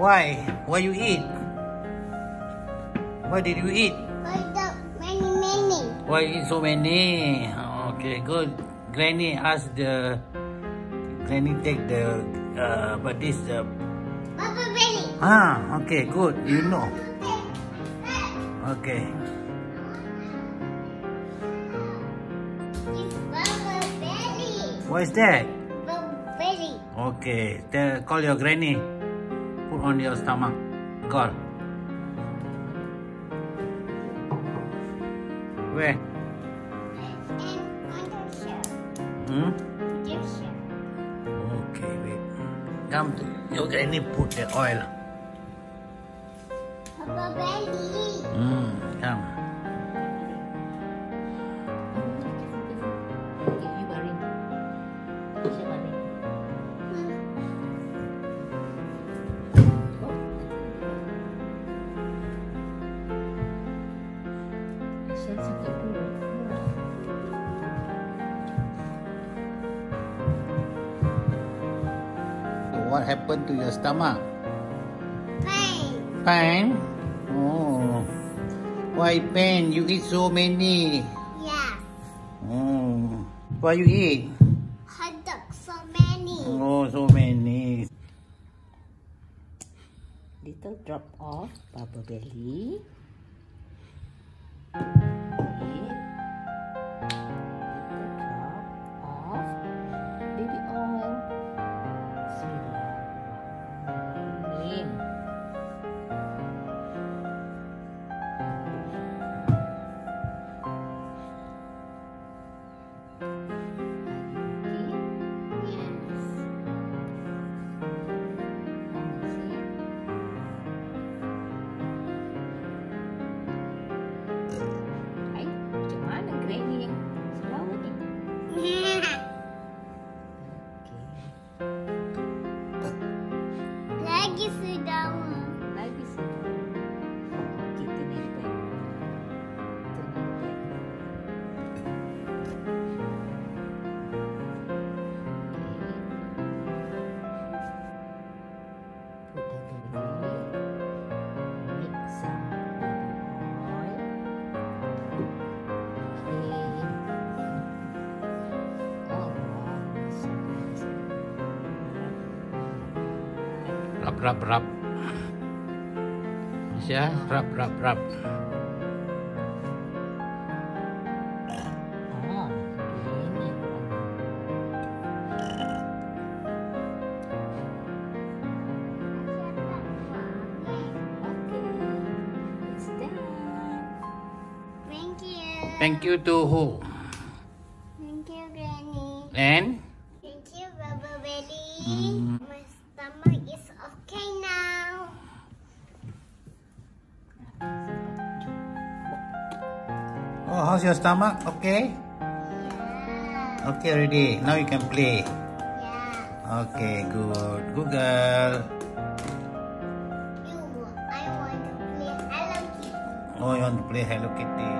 Why? Why you eat? Why did you eat? Many, many. Why eat so many? Okay, good. Granny ask the Granny take the uh, but this uh, Papa Belly. ah okay good you know okay what is that Belly. okay tell, call your granny put on your stomach. Call. Where And undershirt. hmm okay wait come to granny put the oil. Papa Belly. hmm come Oh, what happened to your stomach Pain. pain oh why pain you eat so many Yeah. oh why you eat Hot dog so many. oh so many Little drop of Papa Belly. Rub rub rub Masya rub rub rub Oh, ini. Okay, it's done. Thank you. thank you to who Thank you, Granny. and Thank you, Baba Belly. Mm. My stomach is oh how's your stomach okay Yeah. okay already now you can play Yeah. okay good good girl You, I want to play Hello Kitty. oh you want to play Hello Kitty